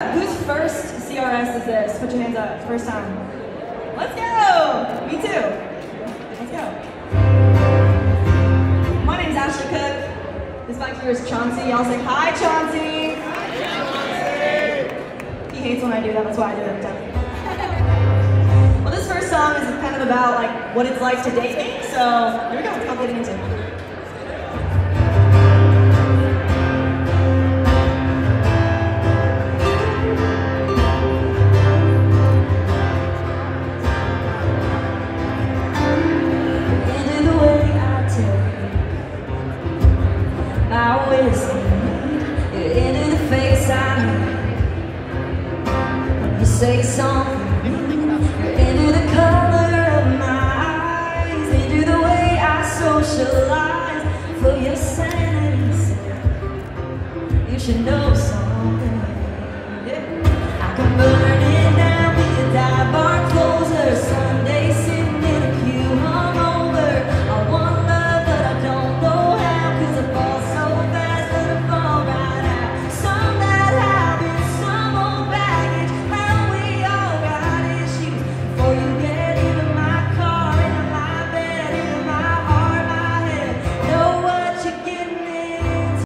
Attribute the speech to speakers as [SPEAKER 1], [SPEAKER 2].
[SPEAKER 1] Whose first CRS is this? Put your hands up. First time. Let's go! Me too. Let's go. My name's Ashley Cooke. This back here is Chauncey. Y'all say hi, Chauncey. Hi, Chauncey. He hates when I do that. That's why I do it well, this first song is kind of about like what it's like to date me. So here we go. Called Getting Into. Into always into the face I When you say something Into the color of my eyes Into the way I socialize For your sanity's sake You should know something. I can believe